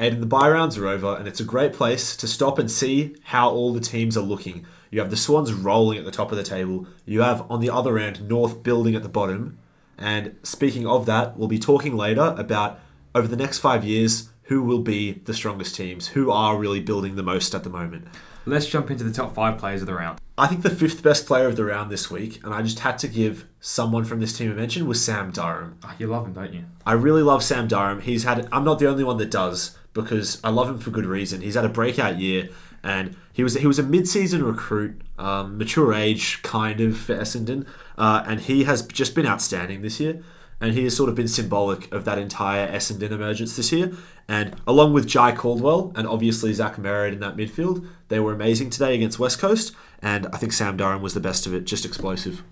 Aiden, the buy rounds are over, and it's a great place to stop and see how all the teams are looking. You have the Swans rolling at the top of the table. You have on the other end North building at the bottom. And speaking of that, we'll be talking later about over the next five years who will be the strongest teams, who are really building the most at the moment. Let's jump into the top five players of the round. I think the fifth best player of the round this week, and I just had to give someone from this team a mention, was Sam Durham. Oh, you love him, don't you? I really love Sam Durham. He's had. I'm not the only one that does because I love him for good reason. He's had a breakout year, and he was he was a mid-season recruit, um, mature age kind of for Essendon, uh, and he has just been outstanding this year. And he has sort of been symbolic of that entire Essendon emergence this year. And along with Jye Caldwell and obviously Zach Merrett in that midfield, they were amazing today against West Coast. And I think Sam Durham was the best of it, just explosive.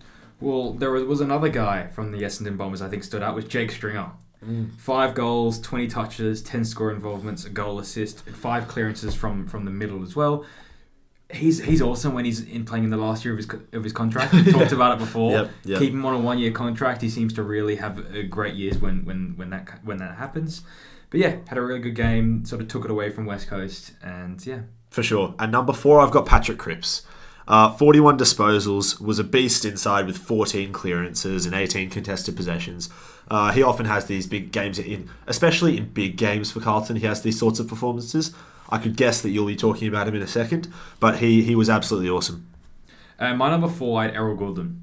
Well, there was another guy from the Essendon Bombers I think stood out was Jake Stringer. Mm. Five goals, 20 touches, 10 score involvements, a goal assist, and five clearances from, from the middle as well. He's he's awesome when he's in playing in the last year of his of his contract. We talked about it before. Yep, yep. Keep him on a one year contract. He seems to really have uh, great years when, when, when that when that happens. But yeah, had a really good game. Sort of took it away from West Coast, and yeah, For sure. And number four, I've got Patrick Cripps. Uh, 41 disposals, was a beast inside with 14 clearances and 18 contested possessions. Uh, he often has these big games in, especially in big games for Carlton. He has these sorts of performances. I could guess that you'll be talking about him in a second, but he he was absolutely awesome. Uh, my number four, I had Errol Gulden.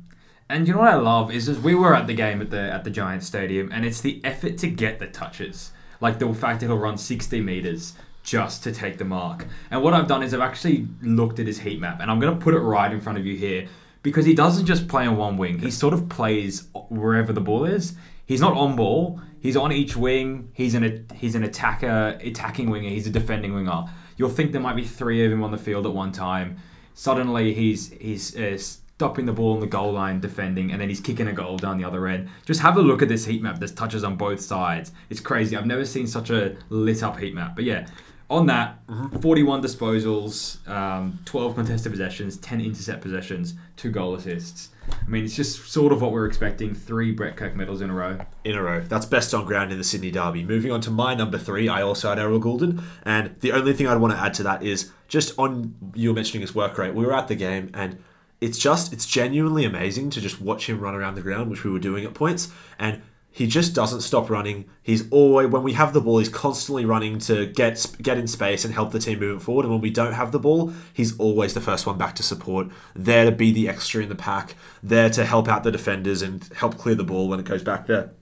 And you know what I love is just we were at the game at the at the Giants Stadium, and it's the effort to get the touches, like the fact that he'll run sixty meters just to take the mark. And what I've done is I've actually looked at his heat map, and I'm gonna put it right in front of you here because he doesn't just play on one wing; he sort of plays wherever the ball is. He's not on ball. He's on each wing. He's an he's an attacker, attacking winger. He's a defending winger. You'll think there might be three of him on the field at one time. Suddenly he's he's uh, stopping the ball on the goal line, defending, and then he's kicking a goal down the other end. Just have a look at this heat map. There's touches on both sides. It's crazy. I've never seen such a lit up heat map. But yeah, on that, 41 disposals, um, 12 contested possessions, 10 intercept possessions, two goal assists. I mean, it's just sort of what we're expecting. Three Brett Kirk medals in a row. in a row. That's best on ground in the Sydney Derby. Moving on to my number three, I also had Errol Gulden, and the only thing I'd want to add to that is just on you were mentioning his work rate. We were at the game, and it's just it's genuinely amazing to just watch him run around the ground, which we were doing at points, and he just doesn't stop running. He's always when we have the ball, he's constantly running to get get in space and help the team move forward. And when we don't have the ball, he's always the first one back to support, there to be the extra in the pack, there to help out the defenders and help clear the ball when it goes back there.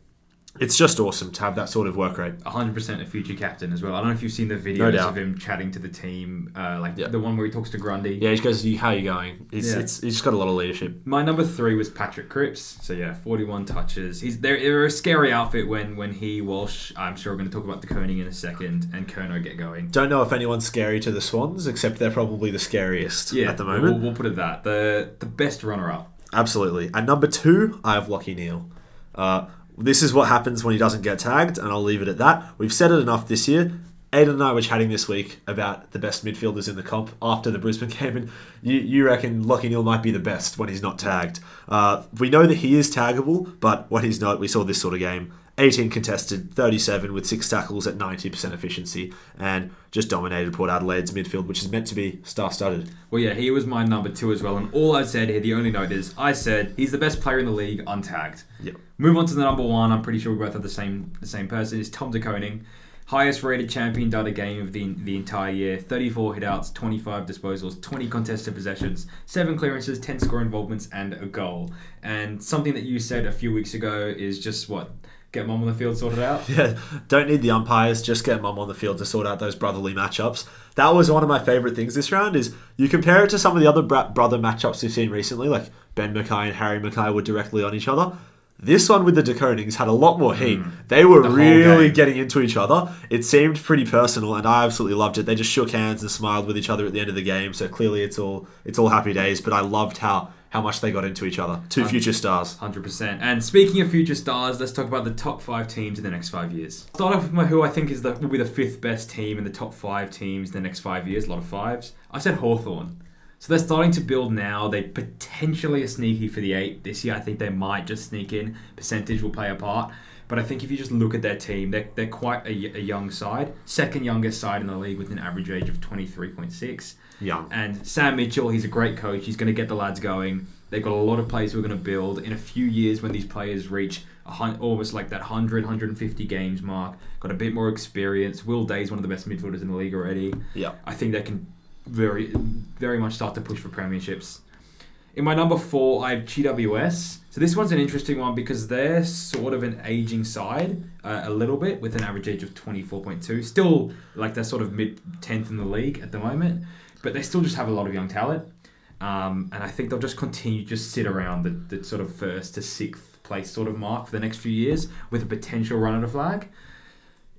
It's just awesome to have that sort of work rate. 100% a future captain as well. I don't know if you've seen the videos doubt. of him chatting to the team, uh, like Yeah. the one where he talks to Grundy. Yeah, he goes, "How are you going?" It's, Yeah. it's he's just got a lot of leadership. My number three was Patrick Cripps. So yeah, 41 touches. He's they're, they're a scary outfit when when he Walsh. I'm sure we're going to talk about the Koenig in a second, and Curnow get going. Don't know if anyone's scary to the Swans, except they're probably the scariest Yeah, at the We'll, moment. we'll put it that the the best runner up. Absolutely. And number two, I have Lachie Neale. Uh, this is what happens when he doesn't get tagged, and I'll leave it at that. We've said it enough this year. Aiden and I were chatting this week about the best midfielders in the comp after the Brisbane game, and you, you reckon Lachie Neale might be the best when he's not tagged. Uh, we know that he is taggable, but when he's not, we saw this sort of game. 18 contested, 37 with six tackles at 90% efficiency, and just dominated Port Adelaide's midfield, which is meant to be star-studded. Well, yeah, he was my number two as well. And all I said here, the only note is, I said he's the best player in the league, untagged. Yep. Move on to the number one. I'm pretty sure we both have the same the same person. Is Tom De Koning, highest rated champion data game of the the entire year. 34 hitouts, 25 disposals, 20 contested possessions, seven clearances, 10 score involvements, and a goal. And something that you said a few weeks ago is just what get mom on the field sorted out. Yeah, don't need the umpires. Just get mum on the field to sort out those brotherly matchups. That was one of my favourite things this round. Is you compare it to some of the other brother matchups we've seen recently, like Ben McKay and Harry McKay were directly on each other. This one with the De Konings had a lot more heat. Hmm. They were The really getting into each other. It seemed pretty personal, and I absolutely loved it. They just shook hands and smiled with each other at the end of the game. So clearly, it's all it's all happy days. But I loved how how much they got into each other. Two future stars. Hundred percent. And speaking of future stars, let's talk about the top five teams in the next five years. Start off with my who I think is the will be the fifth best team in the top five teams in the next five years. A lot of fives. I said Hawthorn. So they're starting to build now. They potentially are sneaky for the eight this year. I think they might just sneak in. Percentage will play a part. But I think if you just look at their team, they're, they're quite a young side, second youngest side in the league with an average age of 23.6. Young. And Sam Mitchell, he's a great coach. He's going to get the lads going. They've got a lot of players who are going to build. In a few years, when these players reach a hun- almost like that 100, 150 games mark, got a bit more experience. Will Day's one of the best midfielders in the league already. Yeah. I think they can very, very much start to push for premierships. In my number four, I have GWS. So this one's an interesting one because they're sort of an aging side uh, a little bit with an average age of 24.2. Still like they're sort of mid 10th in the league at the moment, but they still just have a lot of young talent. Um, and I think they'll just continue just sit around the, the sort of first to sixth place sort of mark for the next few years with a potential run at a flag.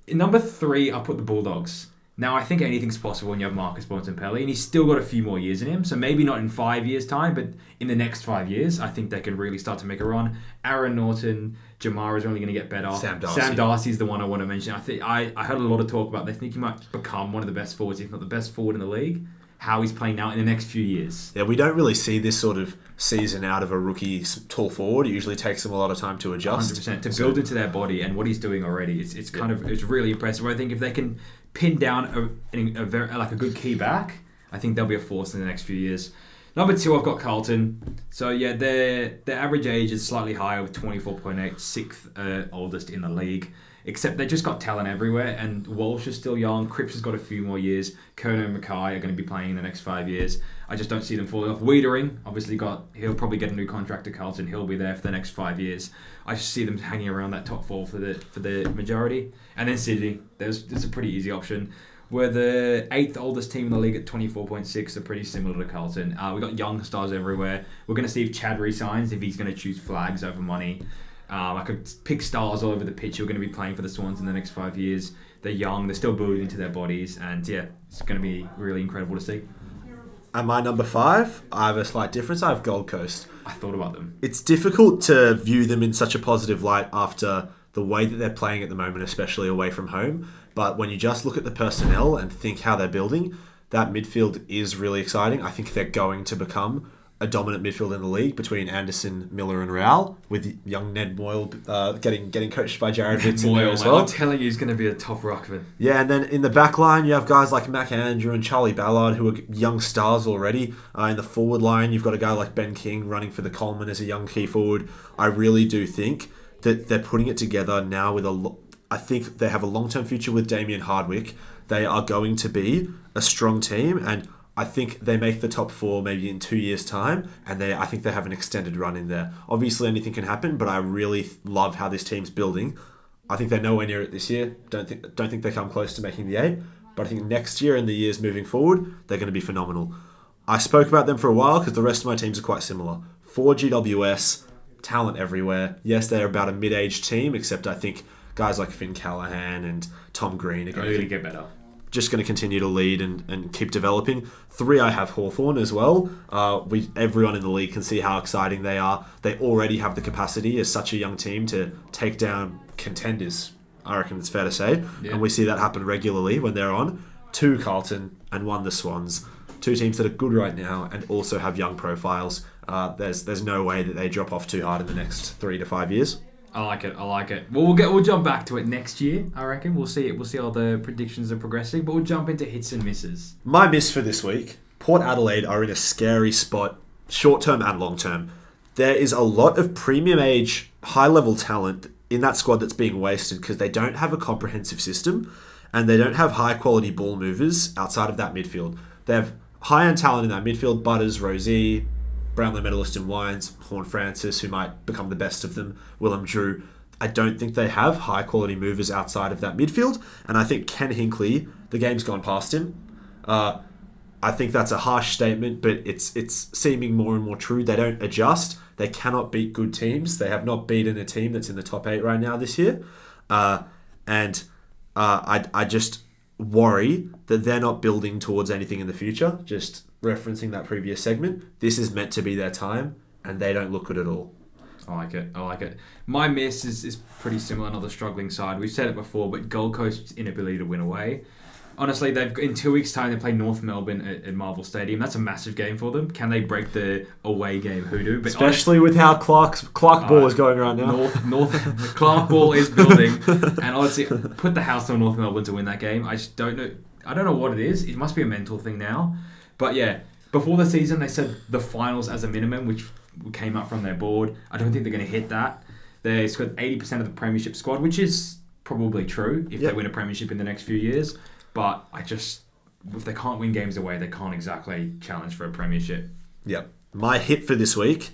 In number three, I'll put the Bulldogs. Now, I think anything's possible when you have Marcus Bontempelli, and he's still got a few more years in him. So maybe not in five years' time, but in the next five years, I think they can really start to make a run. Aaron Naughton, Jamar is only going to get better. Sam Darcy. Sam Darcy is the one I want to mention. I think I, I heard a lot of talk about they think he might become one of the best forwards, if not the best forward in the league. How he's playing now in the next few years. Yeah, we don't really see this sort of season out of a rookie tall forward. It usually takes them a lot of time to adjust. 100% to build into their body and what he's doing already it's, it's kind of it's really impressive I think if they can pin down a, a, a very like a good key back I think they'll be a force in the next few years number two I've got Carlton so yeah their their average age is slightly higher with 24.8 sixth uh, oldest in the league except they just got talent everywhere and Walsh is still young Cripps has got a few more years Curnow and McKay are going to be playing in the next five years I just don't see them falling off. Weitering obviously got he'll probably get a new contract at Carlton. He'll be there for the next five years. I just see them hanging around that top four for the for the majority. And then Sydney, there's there's a pretty easy option. We're the eighth oldest team in the league at 24.6, so pretty similar to Carlton. Uh, we've got young stars everywhere. We're going to see if Chad resigns, if he's going to choose flags over money. Um, I could pick stars all over the pitch who are going to be playing for the Swans in the next five years. They're young, they're still building into their bodies, and yeah, it's going to be really incredible to see. At my number five, I have a slight difference. I have Gold Coast. I thought about them. It's difficult to view them in such a positive light after the way that they're playing at the moment, especially away from home. But when you just look at the personnel and think how they're building, that midfield is really exciting. I think they're going to become a dominant midfield in the league between Anderson, Miller, and Rowell, with young Ned Moyle uh, getting getting coached by Jarrod Witts in there Moyle, as well. I'm telling you, he's going to be a top ruckman. Yeah, and then in the back line, you have guys like Mac Andrew and Charlie Ballard, who are young stars already. Uh, in the forward line, you've got a guy like Ben King running for the Coleman as a young key forward. I really do think that they're putting it together now with a. Lo- I think they have a long term future with Damien Hardwick. They are going to be a strong team, and I think they make the top four maybe in two years' time, and they I think they have an extended run in there. Obviously, anything can happen, but I really love how this team's building. I think they're nowhere near it this year. Don't think don't think they come close to making the eight. But I think next year and the years moving forward, they're going to be phenomenal. I spoke about them for a while because the rest of my teams are quite similar. For GWS, talent everywhere. Yes, they're about a mid-aged team, except I think guys like Finn Callaghan and Tom Green are going to get better. Just going to continue to lead and, and keep developing. Three, I have Hawthorn as well. Uh, we everyone in the league can see how exciting they are. They already have the capacity as such a young team to take down contenders. I reckon it's fair to say, Yeah. and we see that happen regularly when they're on. Two Carlton and one the Swans. Two teams that are good right now and also have young profiles. Uh, there's there's no way that they drop off too hard in the next three to five years. I like it. I like it. Well, we'll get we'll jump back to it next year. I reckon we'll see it. We'll see how the predictions are progressing. But we'll jump into hits and misses. My miss for this week Port Adelaide are in a scary spot, short term and long term. There is a lot of premium age, high level talent in that squad that's being wasted because they don't have a comprehensive system and they don't have high quality ball movers outside of that midfield. They have high end talent in that midfield Butters, Rozee, Brownlow medalist in Wines, Horne-Francis, who might become the best of them, Willem Drew. I don't think they have high quality movers outside of that midfield, and I think Ken Hinkley, the game's gone past him. Uh, I think that's a harsh statement, but it's it's seeming more and more true. They don't adjust. They cannot beat good teams. They have not beaten a team that's in the top eight right now this year, uh, and uh, I I just worry that they're not building towards anything in the future. Just referencing that previous segment, this is meant to be their time, and they don't look good at all. I like it. I like it. My miss is, is pretty similar. Another struggling side. We've said it before, but Gold Coast's inability to win away. honestly, they've in two weeks' time they play North Melbourne at, at Marvel Stadium. That's a massive game for them. Can they break the away game hoodoo? But Especially with how Clark's Clark ball Uh, is going right now. North North Clark Ball is building, and honestly, put the house on North Melbourne to win that game. I just don't know. I don't know what it is. It must be a mental thing now. But yeah, before the season they said the finals as a minimum, which came up from their board. I don't think they're going to hit that. They scored eighty percent of the premiership squad, which is probably true if Yep. they win a premiership in the next few years. But I just if they can't win games away, they can't exactly challenge for a premiership. Yep. My hit for this week,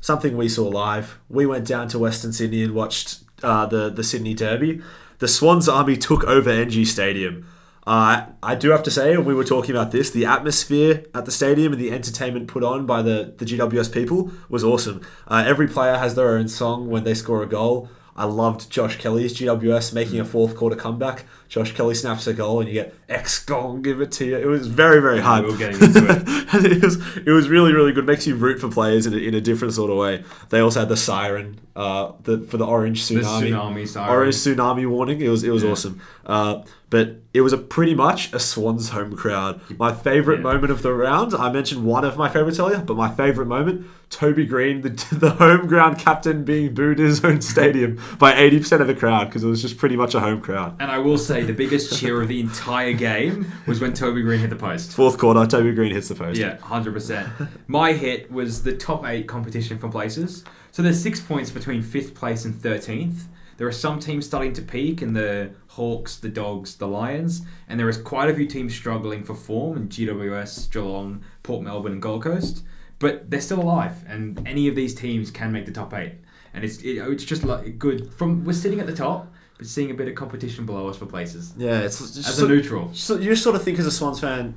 something we saw live. We went down to Western Sydney and watched uh, the the Sydney Derby. The Swans Army took over ENGIE Stadium. Uh, I do have to say, we were talking about this. The atmosphere at the stadium and the entertainment put on by the, the GWS people was awesome. Uh, every player has their own song when they score a goal. I loved Josh Kelly's GWS making a fourth quarter comeback. Josh Kelly snaps a goal and you get X gong, give it to you. It was very, very hype. we're getting into it. and it was it was really really good. Makes you root for players in a, in a different sort of way. They also had the siren, uh, the for the orange tsunami. The tsunami, tsunami siren. orange tsunami warning. It was it was Yeah. awesome. Uh, but it was a pretty much a Swans home crowd. My favorite Yeah. moment of the round. I mentioned one of my favorites earlier, but my favorite moment: Toby Greene, the the home ground captain, being booed in his own stadium by eighty percent of the crowd because it was just pretty much a home crowd. And I will say the biggest cheer of the entire game was when Toby Greene hit the post. Fourth quarter, Toby Greene hits the post. Yeah, hundred percent. My hit was the top eight competition for places. So there's six points between fifth place and thirteenth. There are some teams starting to peak in the Hawks, the Dogs, the Lions, and there is quite a few teams struggling for form in GWS, Geelong, Port Melbourne, and Gold Coast. But they're still alive, and any of these teams can make the top eight. And it's it, it's just like good from we're sitting at the top, but seeing a bit of competition below us for places. Yeah, it's just As so- a neutral. So you just sort of think as a Swans fan,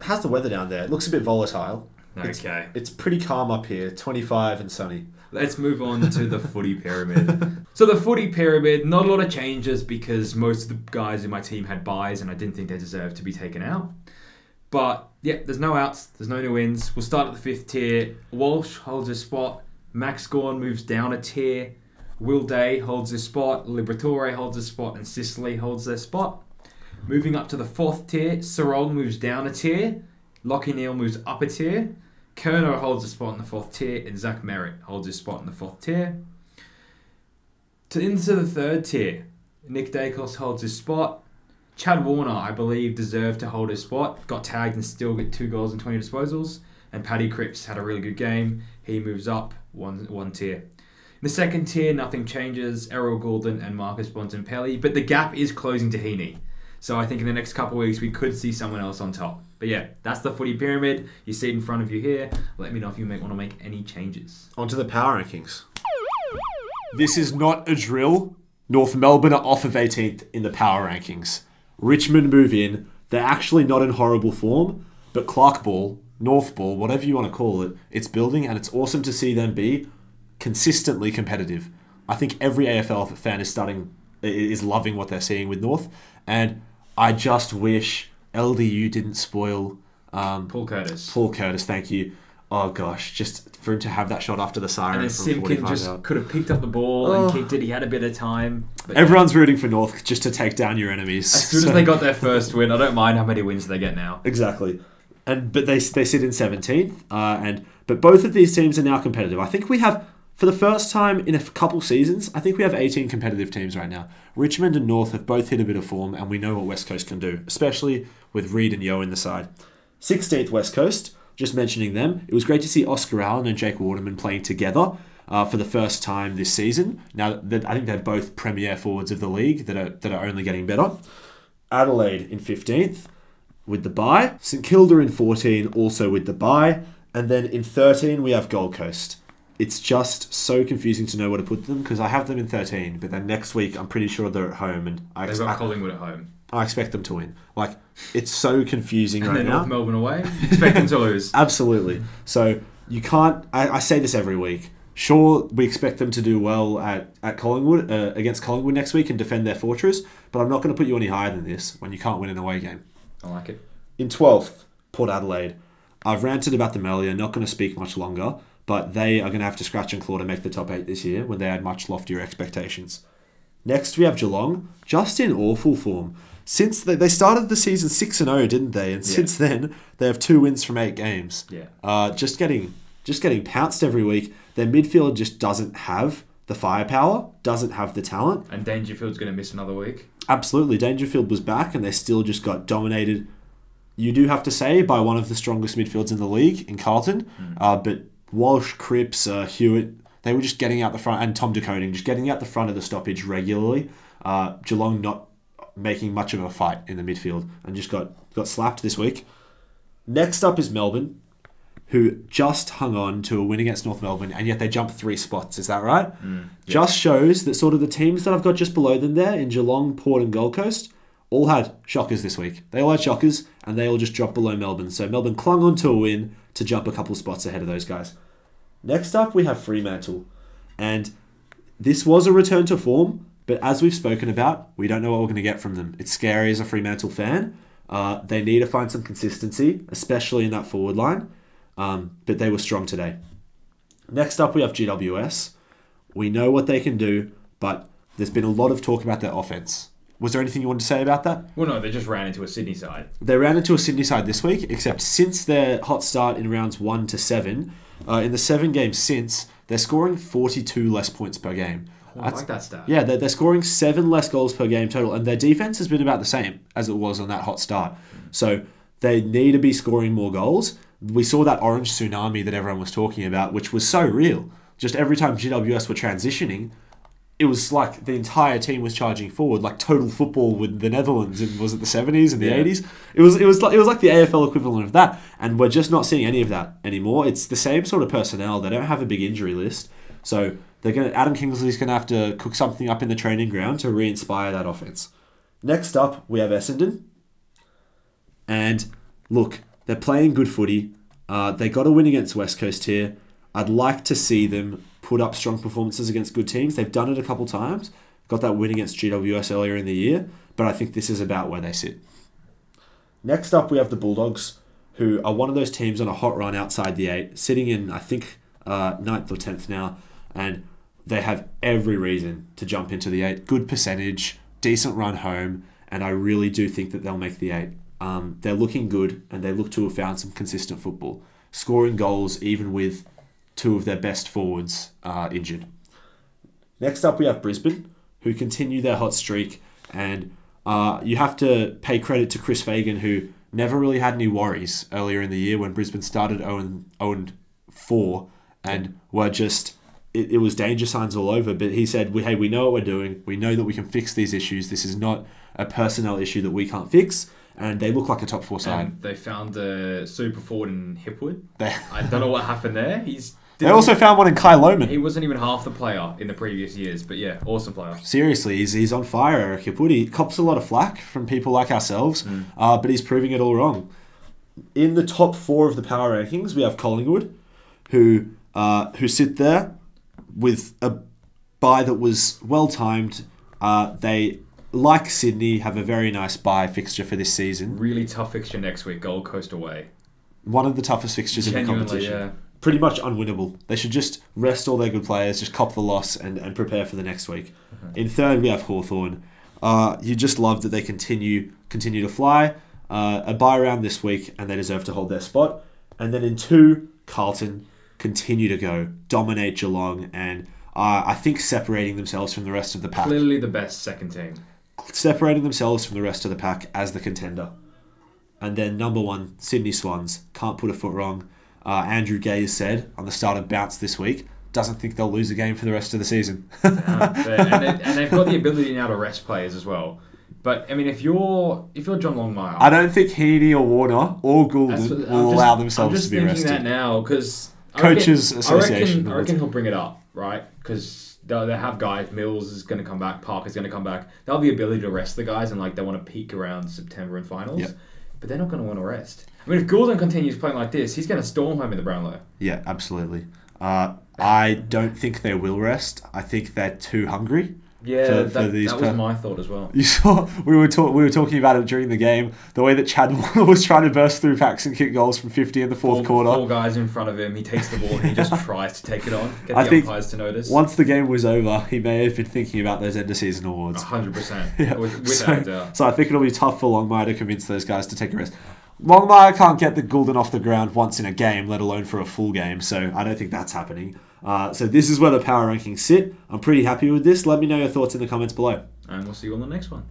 how's the weather down there? It looks a bit volatile. It's, Okay. it's pretty calm up here, 25 and sunny. Let's move on to the footy pyramid. So the footy pyramid, not a lot of changes because most of the guys in my team had buys and I didn't think they deserved to be taken out. But yeah, there's no outs, there's no new wins. We'll start at the fifth tier. Walsh holds his spot. Max Gawn moves down a tier. Will Day holds his spot. Liberatore holds his spot, and Sicily holds their spot. Moving up to the fourth tier, Serong moves down a tier. Lachie Neale moves up a tier. Curnow holds a spot in the fourth tier, and Zach Merrett holds his spot in the fourth tier. To into the third tier, Nick Daicos holds his spot. Chad Warner, I believe, deserved to hold his spot. Got tagged and still get two goals and 20 disposals. And Paddy Cripps had a really good game. He moves up one one tier. In the second tier, nothing changes. Errol Gulden and Marcus Bontempelli, but the gap is closing to Heeney. So I think in the next couple of weeks we could see someone else on top. But yeah, that's the footy pyramid. You see it in front of you here. Let me know if you want to make any changes. On to the power rankings. This is not a drill. North Melbourne are off of 18th in the power rankings. Richmond move in. They're actually not in horrible form, but Clark Ball, North Ball, whatever you want to call it, it's building and it's awesome to see them be consistently competitive. I think every AFL fan is starting is loving what they're seeing with North, and I just wish LDU didn't spoil um, Paul Curtis. Paul Curtis. Thank you. Oh gosh, just for him to have that shot after the siren and then from Simpkin 45 just out. could have picked up the ball Oh. and kicked it. He had a bit of time. Everyone's rooting for North just to take down your enemies. as soon So- as they got their first win, I don't mind how many wins they get now. exactly, and but they they sit in seventeenth, uh, and but both of these teams are now competitive. I think we have for the first time in a couple seasons. I think we have eighteen competitive teams right now. Richmond and North have both hit a bit of form, and we know what West Coast can do, especially with Reid and Yeo in the side. Sixteenth West Coast. Just mentioning them, it was great to see Oscar Allen and Jake Waterman playing together. Uh, for the first time this season. Now, that I think they're both premier forwards of the league that are that are only getting better. Adelaide in 15th with the bye. St Kilda in 14 also with the bye. And then in 13 we have Gold Coast. It's just so confusing to know where to put them because I have them in 13, but then next week I'm pretty sure they're at home and I, They've ex- got Collingwood at home. I expect them to win. Like, it's so confusing And right now. North Melbourne away. Expect them to lose. Absolutely. So you can't. I, I say this every week. Sure, we expect them to do well at, at Collingwood uh, against Collingwood next week and defend their fortress, but I'm not going to put you any higher than this when you can't win an away game. I like it. In 12th, Port Adelaide. I've ranted about them earlier, not going to speak much longer, but they are going to have to scratch and claw to make the top eight this year when they had much loftier expectations. Next, we have Geelong, just in awful form. since they, they started the season six and zero, didn't they? And Yeah. since then, they have two wins from eight games. Yeah. Uh, just getting just getting pounced every week. Their midfield just doesn't have the firepower, doesn't have the talent. And Dangerfield's going to miss another week. Absolutely, Dangerfield was back, and they still just got dominated. You do have to say by one of the strongest midfields in the league in Carlton, uh, but Walsh, Cripps, uh, Hewett, they were just getting out the front, and Tom De Koning just getting out the front of the stoppage regularly. Uh, Geelong not making much of a fight in the midfield and just got got slapped this week. Next up is Melbourne, who just hung on to a win against North Melbourne, and yet they jumped three spots. Is that right? Just shows that sort of the teams that I've got just below them there in Geelong, Port, and Gold Coast all had shockers this week. They all had shockers, and they all just dropped below Melbourne. So Melbourne clung on to a win to jump a couple spots ahead of those guys. Next up, we have Fremantle, and this was a return to form, but as we've spoken about, we don't know what we're going to get from them. It's scary as a Fremantle fan. Uh, they need to find some consistency, especially in that forward line. Um, but they were strong today. Next up, we have GWS. We know what they can do, but there's been a lot of talk about their offense. Was there anything you wanted to say about that? Well, no, they just ran into a Sydney side. They ran into a Sydney side this week, except since their hot start in rounds one to seven, uh, in the seven games since, they're scoring 42 less points per game. Oh, I like that stat. yeah, they're, they're scoring seven less goals per game total, and their defense has been about the same as it was on that hot start. So they need to be scoring more goals. We saw that orange tsunami that everyone was talking about, which was so real. Just every time GWS were transitioning, it was like the entire team was charging forward, like total football with the Netherlands. In, was it the seventies and the Yeah. eighties? It was it was like it was like the AFL equivalent of that, and we're just not seeing any of that anymore. It's the same sort of personnel. They don't have a big injury list, so they're gonna Adam Kingsley's gonna have to cook something up in the training ground to re-inspire that offense. Next up, we have Essendon, and look, they're playing good footy. Uh, they got a win against West Coast here. I'd like to see them put up strong performances against good teams. They've done it a couple times. Got that win against GWS earlier in the year, but I think this is about where they sit. Next up, we have the Bulldogs, who are one of those teams on a hot run outside the eight, sitting in, I think, uh, ninth or tenth now, and they have every reason to jump into the eight. Good percentage, decent run home, and I really do think that they'll make the eight. Um, they're looking good, and they look to have found some consistent football, scoring goals even with two of their best forwards are injured. Next up, we have Brisbane, who continue their hot streak, and uh, you have to pay credit to Chris Fagan, who never really had any worries earlier in the year when Brisbane started 0 0 4 and were just. It, it was danger signs all over, but he said, hey, we know what we're doing. We know that we can fix these issues. This is not a personnel issue that we can't fix." And they look like a top four side. And they found a super forward in Hipwood. I don't know what happened there. He's they also found one in Kai Lohmann. he wasn't even half the player in the previous years, but yeah, awesome player. Seriously, he's, he's on fire, Eric. He cops a lot of flack from people like ourselves, uh, but he's proving it all wrong. In the top four of the power rankings, we have Collingwood, who uh, who sit there with a buy that was well timed. Uh, they, like Sydney, have a very nice buy fixture for this season. Really tough fixture next week, Gold Coast away. One of the toughest fixtures in the competition. yeah. Pretty much unwinnable. They should just rest all their good players, just cop the loss, and, and prepare for the next week. In third, we have Hawthorn. Uh, you just love that they continue continue to fly. Uh, a buy round this week, and they deserve to hold their spot. And then in two, Carlton continue to go dominate Geelong, and uh, I think separating themselves from the rest of the pack, Clearly the best second team. separating themselves from the rest of the pack as the contender. And then number one, Sydney Swans can't put a foot wrong. Uh, Andrew Gaze said on the start of Bounce this week, doesn't think they'll lose a game for the rest of the season. Uh, and, they, and they've got the ability now to rest players as well. But I mean, if you're if you're John Longmire, I don't think Heeney or Warner or what- will I'm just- allow I'm themselves just to be thinking rested. that now because Coaches I Association. reckon, I reckon he'll bring it up, right? Because they they have guys. Mills is going to come back. Parker's going to come back. They'll have the ability to rest the guys, and like they want to peak around September and finals. Yep. But they're not going to want to rest. I mean, if Gulden continues playing like this, he's going to storm home in the Brownlow. Yeah, absolutely. Uh, I don't think they will rest. I think they're too hungry. Yeah, for- that, for these that was my thought as well. You saw we were talk, we were talking about it during the game. The way that Chad was trying to burst through packs and kick goals from 50 in the fourth four, quarter. Four guys in front of him. He takes the ball and he just tries to take it on. Get I the think umpires to notice. Once the game was over, he may have been thinking about those end of season awards. hundred percent, Yeah. without so, a doubt. so I think it'll be tough for Longmire to convince those guys to take a risk. Longmire can't get the Gulden off the ground once in a game, let alone for a full game. So I don't think that's happening. Uh, so this is where the power rankings sit. I'm pretty happy with this. Let me know your thoughts in the comments below. And we'll see you on the next one.